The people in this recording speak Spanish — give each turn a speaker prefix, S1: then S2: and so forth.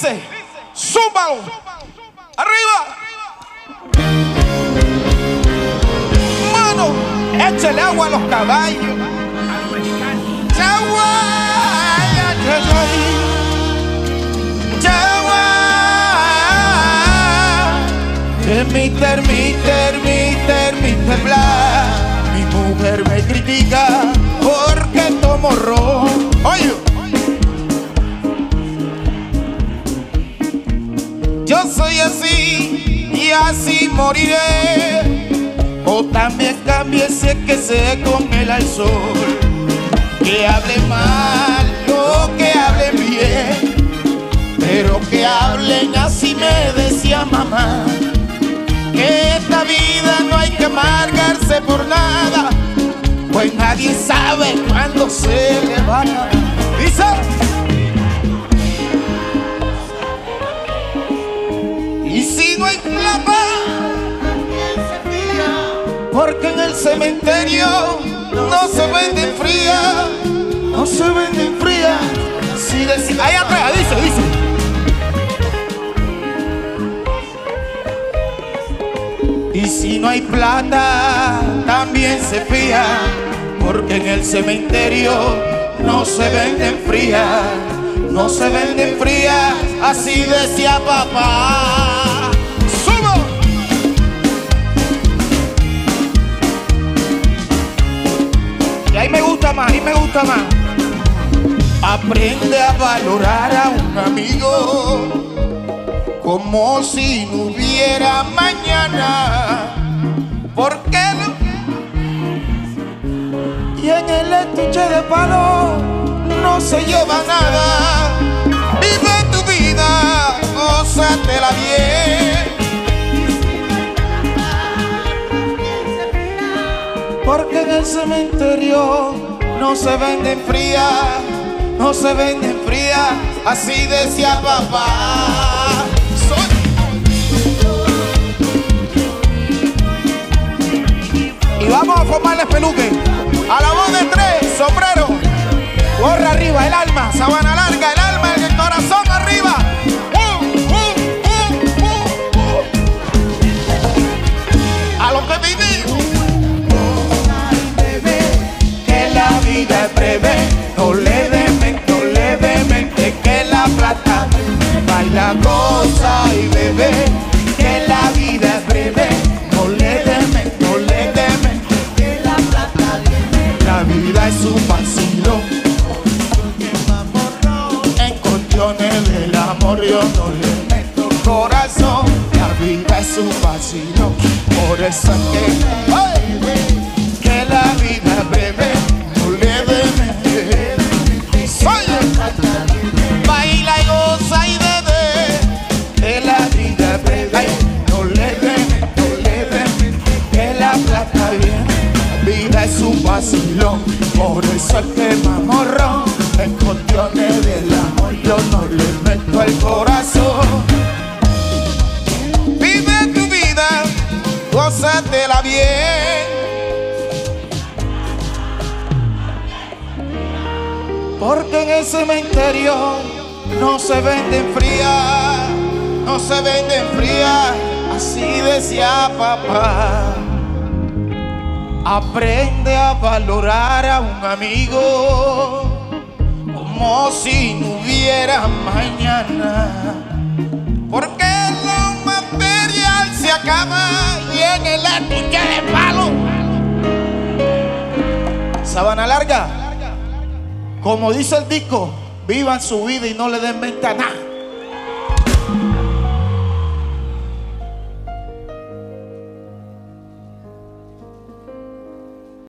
S1: Dice, súbalo. Arriba. Mano, échale agua a los caballos. Ay. Chagua. Termiter, miter, miter, miter, bla. Mi mujer me critica y así moriré. O también es que sé con él al sol. Que hable mal o que hable bien. Pero que hablen así me decía mamá. Que esta vida no hay que amargarse por nada. Pues nadie sabe cuándo se le va a acabar. Porque en el cementerio no se venden fría, no se venden fría. Si decía, ahí atrás, dice, dice. Y si no hay plata, también se fía, porque en el cementerio no se venden frías, no se venden frías, así decía papá. Más, ahí me gusta más. Aprende a valorar a un amigo como si no hubiera mañana. ¿Por qué no? Y en el estuche de palo no se lleva nada. Vive tu vida, gózatela bien. Porque en el cementerio no se venden frías, no se venden frías, así decía papá. Y vamos a formarles peluque. Vida es un vacilo. En cuestiones del amor yo no le meto corazón. La vida es un vacilo. Por eso es que, ¡ay! Por eso es que mamorrón. En cuestiones del amor yo no le meto el corazón. Vive tu vida, gózatela bien. Porque en el cementerio no se venden frías, no se venden frías, así decía papá. Aprende a valorar a un amigo como si no hubiera mañana. Porque lo material se acaba y en el estuche de palo. Sabana larga. Como dice el disco, vivan su vida y no le den nada.